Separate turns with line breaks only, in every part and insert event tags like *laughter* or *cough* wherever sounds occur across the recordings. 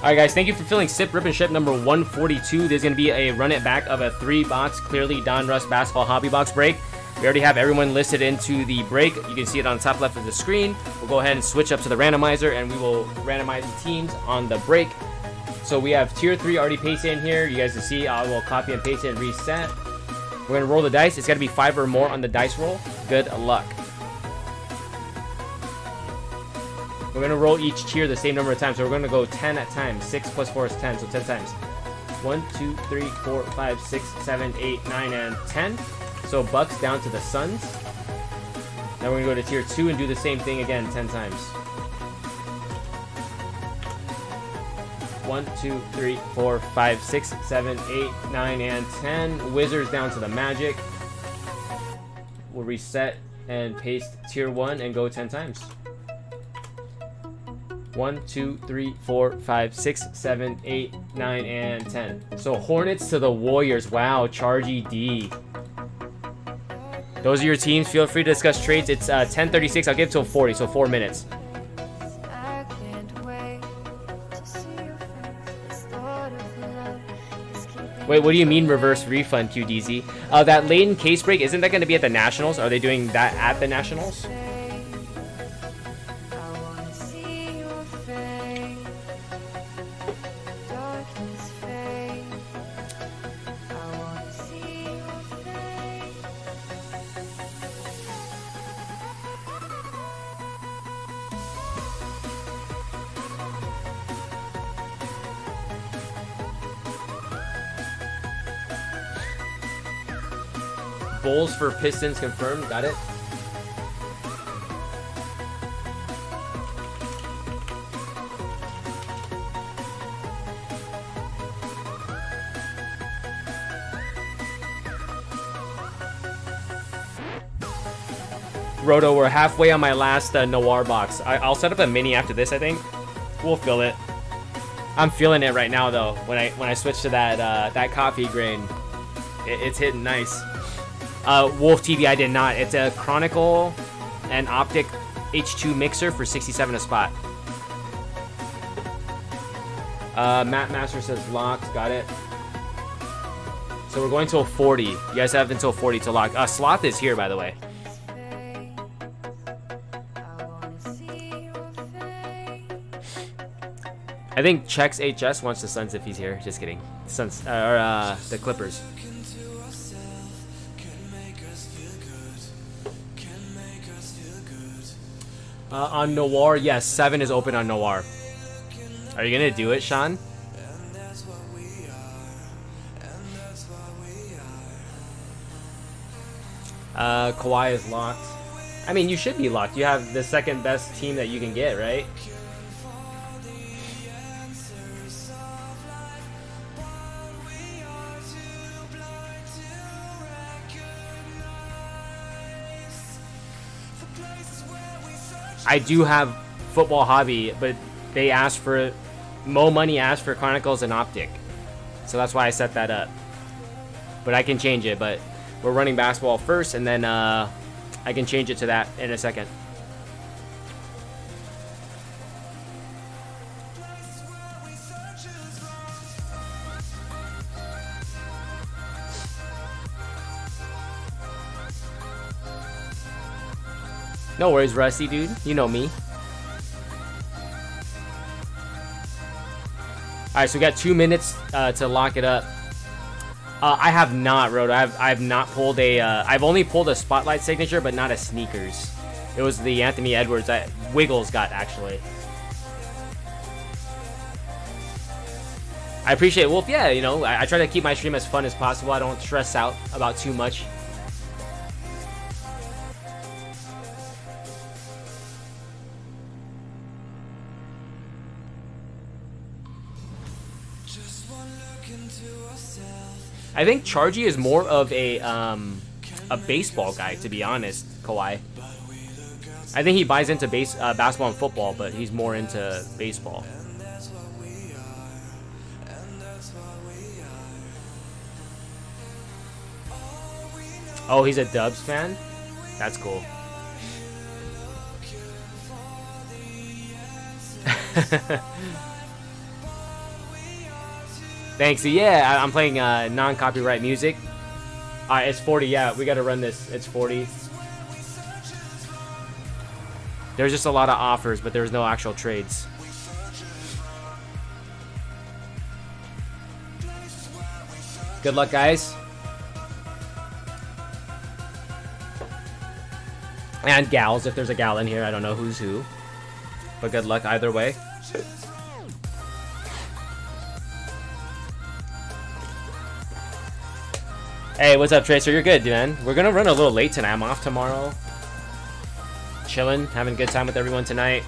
Alright guys, thank you for filling SIP Rip and Ship number 142. There's going to be a run it back of a three box, clearly Donruss Basketball Hobby Box break. We already have everyone listed into the break. You can see it on the top left of the screen. We'll go ahead and switch up to the randomizer and we will randomize the teams on the break. So we have tier 3 already pasted in here. You guys can see uh, I will copy and paste it and reset. We're to roll the dice. It's got to be 5 or more on the dice roll. Good luck. We're to roll each tier the same number of times. So we're to go 10 at times. 6 plus 4 is 10, so 10 times. 1, 2, 3, 4, 5, 6, 7, 8, 9, and 10. So Bucks down to the Suns. Now we're to go to tier 2 and do the same thing again 10 times. 1, 2, 3, 4, 5, 6, 7, 8, 9, and 10. Wizards down to the Magic. We'll reset and paste tier 1 and go 10 times. One, two, three, four, five, six, seven, eight, nine, and 10. So Hornets to the Warriors. Wow, Chargy D. Those are your teams. Feel free to discuss trades. It's uh, 10:36. I'll give till 40, so four minutes. Wait, what do you mean reverse refund, QDZ? Uh, that latent case break, isn't that going to be at the Nationals? Are they doing that at the Nationals? Bulls for Pistons confirmed. Got it. Roto, we're halfway on my last uh, Noir box. I will set up a mini after this, I think. We'll fill it. I'm feeling it right now, though. When I when I switch to that uh, that coffee grain, it, it's hitting nice. Uh, Wolf TV, I did not. It's a Chronicle and Optic H2 mixer for 67 a spot. Uh, Matt Master says locked. Got it. So we're going till 40. You guys have until 40 to lock. Uh, Sloth is here, by the way. I think checks HS wants the Suns if he's here. Just kidding. Suns uh, or uh, the Clippers. Uh, on Noir, yes, seven is open on Noir. Are you gonna do it, Sean? Uh, Kawhi is locked. I mean, you should be locked. You have the second best team that you can get, right? I do have football hobby, but they asked for Mo Money asked for Chronicles and Optic, so that's why I set that up. But I can change it. But we're running basketball first, and then uh, I can change it to that in a second. No worries, Rusty, dude. You know me. Alright, so we got two minutes uh, to lock it up. Uh, I have not, Roto. I've, I've not pulled a... Uh, I've only pulled a Spotlight signature, but not a Sneakers. It was the Anthony Edwards that Wiggles got, actually. I appreciate Wolf. Yeah, you know, I, I try to keep my stream as fun as possible. I don't stress out about too much. I think Chargy is more of a um, a baseball guy, to be honest, Kawhi. I think he buys into base uh, basketball and football, but he's more into baseball. Oh, he's a Dubs fan? That's cool. *laughs* Thanks. Yeah, I'm playing uh, non-copyright music. Alright, it's 40. Yeah, we gotta run this. It's 40. There's just a lot of offers, but there's no actual trades. Good luck, guys. And gals, if there's a gal in here, I don't know who's who. But good luck either way. Hey, what's up, Tracer? You're good, man. We're gonna run a little late tonight. I'm off tomorrow. Chilling, having a good time with everyone tonight.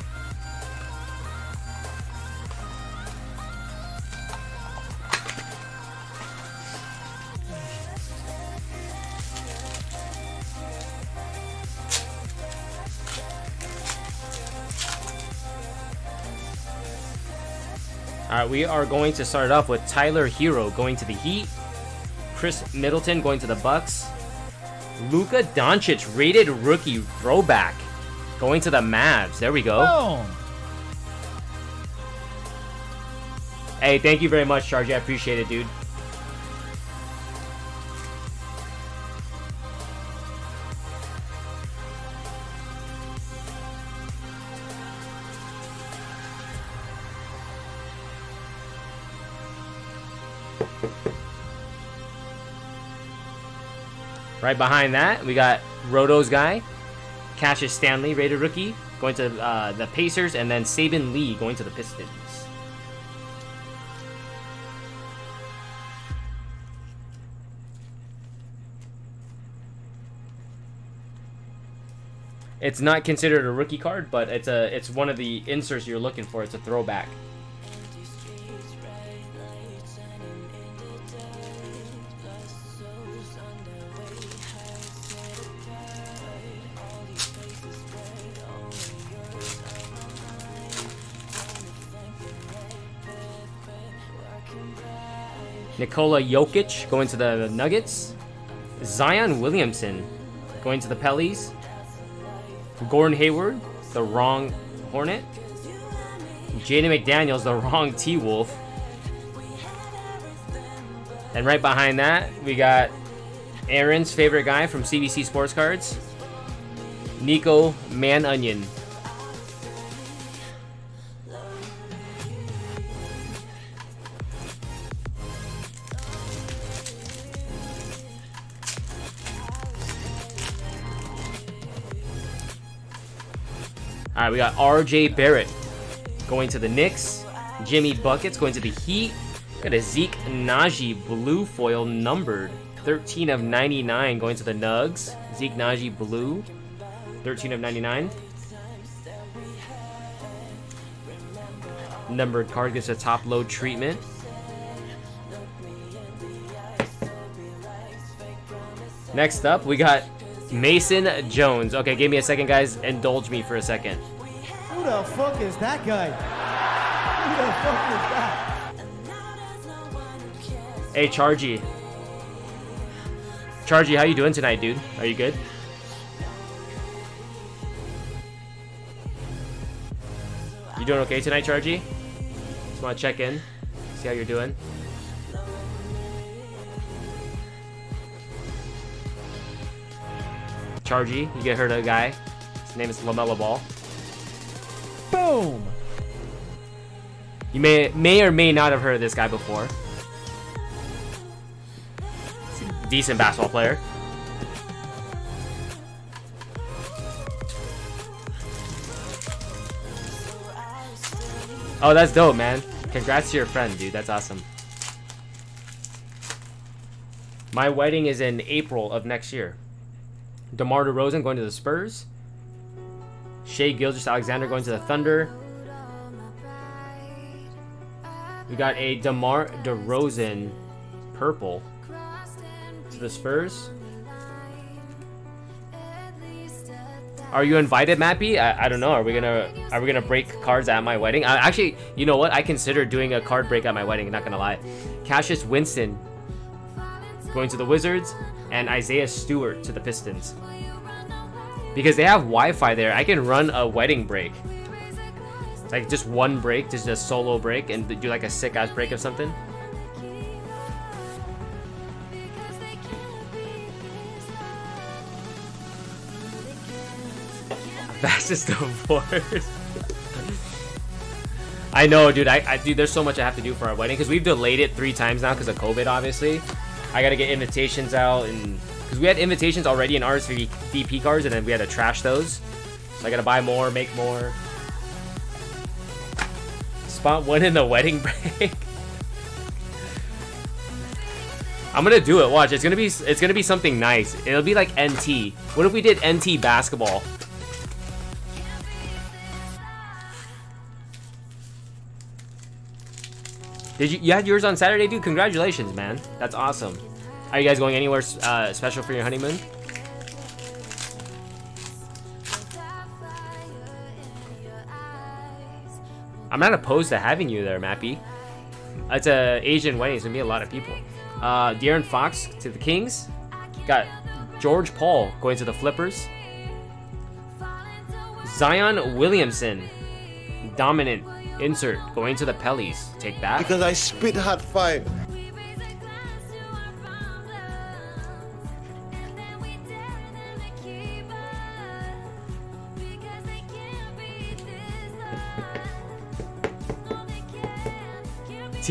Alright, we are going to start off with Tyler Herro going to the Heat. Khris Middleton going to the Bucks. Luka Doncic, rated rookie throwback, going to the Mavs. There we go. Hey, thank you very much, Chargy. I appreciate it, dude. Right behind that, we got Roto's guy, Cassius Stanley, rated rookie, going to uh, the Pacers, and then Saben Lee going to the Pistons. It's not considered a rookie card, but it's a it's one of the inserts you're looking for. It's a throwback. Nikola Jokic going to the Nuggets. Zion Williamson going to the Pellies. Gordon Hayward, the wrong Hornet. Jaden McDaniels, the wrong T-Wolf. And right behind that, we got Aaron's favorite guy from CBC Sports Cards, Nico Mannion. All right, we got RJ Barrett going to the Knicks. Jimmy Buckets going to the Heat. Got a Zeke Nnaji blue foil numbered. 13 of 99 going to the Nugs. Zeke Nnaji blue. 13 of 99. Numbered card gets a top load treatment. Next up, we got Mason Jones. Okay, give me a second, guys. Indulge me for a second.
Who the fuck is that guy? Who the fuck is that?
Hey, Chargy. Chargy, how you doing tonight, dude? Are you good? You doing okay tonight, Chargy? Just want to check in, see how you're doing. Chargy, you get heard of a guy. His name is LaMelo Ball. You may may or may not have heard of this guy before. Decent basketball player. Oh, that's dope, man. Congrats to your friend, dude. That's awesome. My wedding is in April of next year. DeMar DeRozan going to the Spurs. Shai Gilgeous-Alexander going to the Thunder. We got a DeMar DeRozan purple to the Spurs. Are you invited, Mappy? I, I don't know. Are we gonna are we gonna break cards at my wedding? I, actually, you know what? I consider doing a card break at my wedding. Not gonna lie. Cassius Winston going to the Wizards, and Isaiah Stewart to the Pistons. Because they have Wi-Fi there, I can run a wedding break. Like just one break, just a solo break, and do like a sick ass break of something. *laughs* Fastest divorce. *laughs* I know, dude. I, I dude, there's so much I have to do for our wedding because we've delayed it three times now because of COVID, obviously. I gotta get invitations out and because we had invitations already in RSVP cards and then we had to trash those. So I gotta buy more, make more. Spot one in the wedding *laughs* break. I'm gonna do it. Watch, it's gonna be it's gonna be something nice. It'll be like NT. What if we did NT basketball? Did you you had yours on Saturday, dude? Congratulations, man. That's awesome. Are you guys going anywhere uh, special for your honeymoon? I'm not opposed to having you there, Mappy. It's a Asian wedding. It's gonna be a lot of people. Uh, De'Aaron Fox to the Kings. Got George Paul going to the Flippers. Zion Williamson, dominant insert, going to the Pellies. Take that.
Because I spit hot five. *laughs*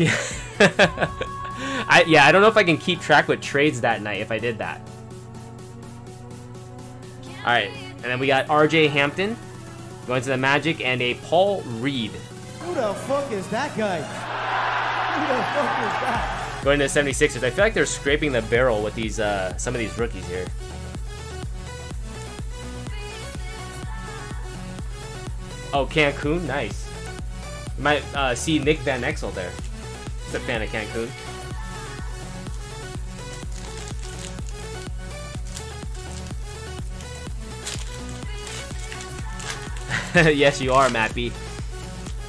I yeah, I don't know if I can keep track with trades that night if I did that. All right, and then we got R.J. Hampton going to the Magic and a Paul Reed.
Who the fuck is that guy? Who the fuck is that?
Going to the 76ers. I feel like they're scraping the barrel with these uh, some of these rookies here. Oh, Cancun, nice. You might uh, see Nick Van Exel there. A fan of Cancun. *laughs* yes, you are, Mappy.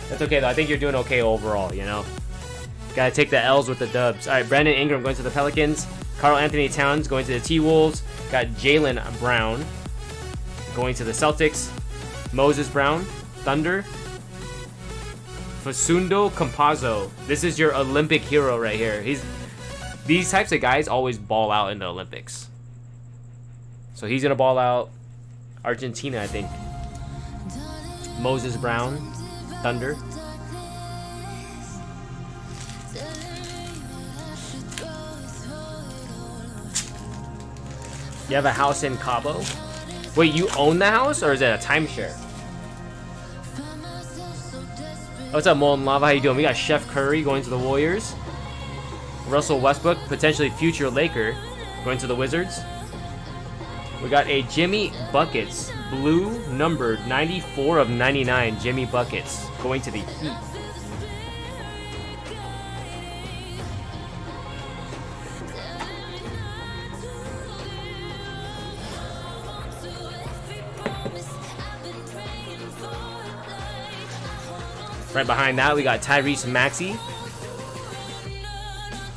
That's okay, though. I think you're doing okay overall, you know? Gotta take the L's with the dubs. All right, Brandon Ingram going to the Pelicans. Karl-Anthony Towns going to the T-Wolves. Got Jaylen Brown going to the Celtics. Moses Brown, Thunder. Facundo Campazzo. This is your Olympic hero right here. He's These types of guys always ball out in the Olympics. So he's to ball out. Argentina, I think. Moses Brown, Thunder. You have a house in Cabo? Wait, you own the house or is it a timeshare? What's up, Molten Lava? How you doing? We got Chef Curry going to the Warriors. Russell Westbrook, potentially future Laker, going to the Wizards. We got a Jimmy Buckets, blue numbered 94 of 99 Jimmy Buckets, going to the Heat. Right behind that, we got Tyrese Maxey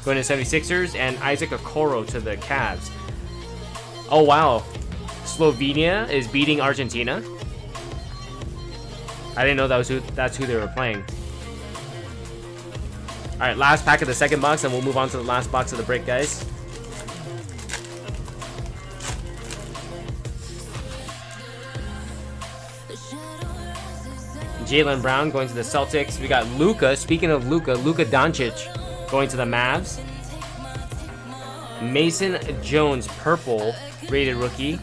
going to 76ers and Isaac Okoro to the Cavs. Oh, wow. Slovenia is beating Argentina. I didn't know that was who that's who they were playing. All right, last pack of the second box, and we'll move on to the last box of the break, guys. Jaylen Brown going to the Celtics. We got Luka. Speaking of Luca, Luka Doncic going to the Mavs. Mason Jones, purple rated rookie,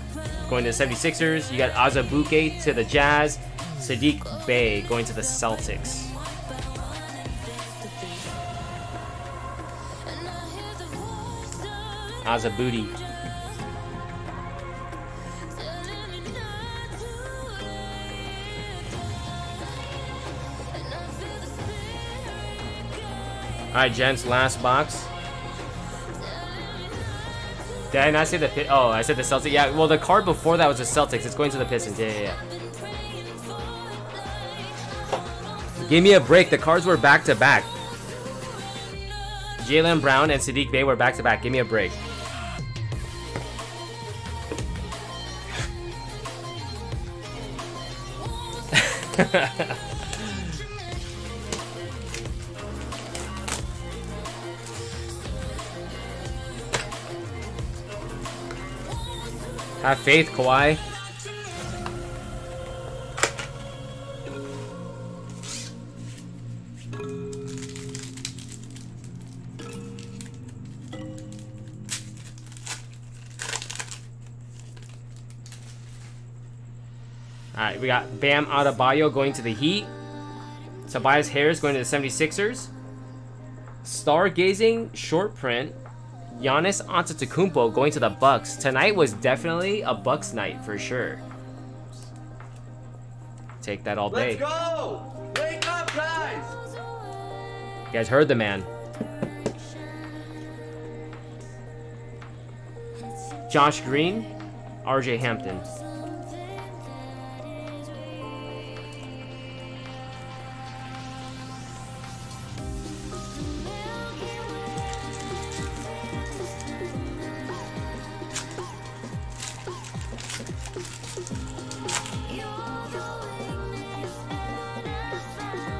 going to the 76ers. You got Azubuike to the Jazz. Sadiq Bey going to the Celtics. Azabuti. Alright, gents, last box. Did I not say the pit? Oh, I said the Celtics. Yeah, well, the card before that was the Celtics. It's going to the Pistons. Yeah, yeah, yeah. Give me a break. The cards were back to back. Jaylen Brown and Sadiq Bey were back to back. Give me a break. *laughs* Have faith, Kawhi. Alright, we got Bam Adebayo going to the Heat. Tobias Harris going to the 76ers. Stargazing short print. Giannis Antetokounmpo going to the Bucks. Tonight was definitely a Bucks night for sure. Take that all day.
Let's go! Wake up, guys!
You guys heard the man. Josh Green, RJ Hampton.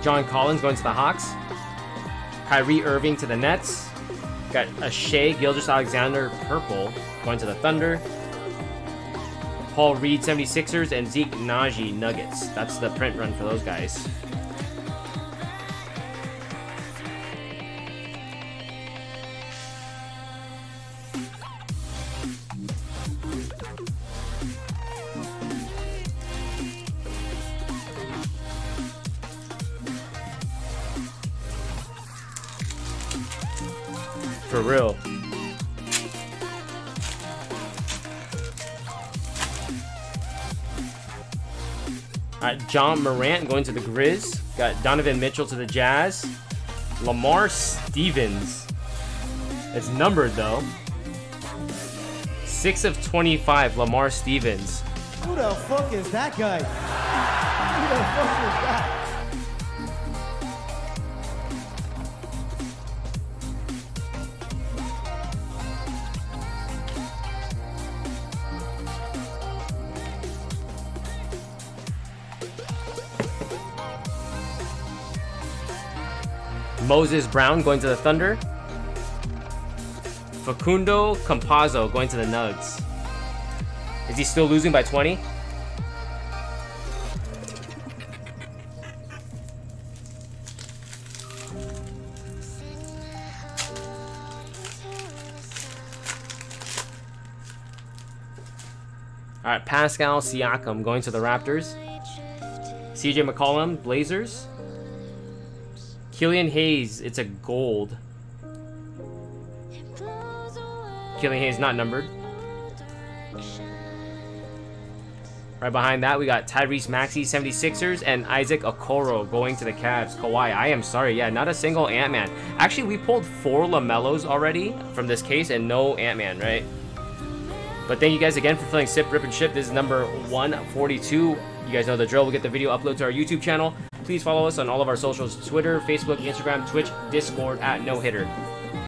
John Collins going to the Hawks. Kyrie Irving to the Nets. Got a Shai Gilgeous-Alexander purple going to the Thunder. Paul Reed 76ers and Zeke Nnaji Nuggets. That's the print run for those guys. Alright, John Morant going to the Grizz. Got Donovan Mitchell to the Jazz. Lamar Stevens. It's numbered though. 6 of 25, Lamar Stevens.
Who the fuck is that guy? *laughs* Who the fuck is that?
Moses Brown going to the Thunder. Facundo Campazzo going to the Nugs. Is he still losing by 20? All right, Pascal Siakam going to the Raptors. CJ McCollum, Blazers. Killian Hayes, it's a gold. Killian Hayes not numbered. Right behind that, we got Tyrese Maxey, 76ers, and Isaac Okoro going to the Cavs. Kawhi, I am sorry. Yeah, not a single Ant-Man. Actually, we pulled four LaMelos already from this case and no Ant-Man, right? But thank you guys again for filling Sip, Rip, and Ship. This is number 142. You guys know the drill. We'll get the video uploaded to our YouTube channel. Please follow us on all of our socials Twitter, Facebook, Instagram, Twitch, Discord at NgoHitter.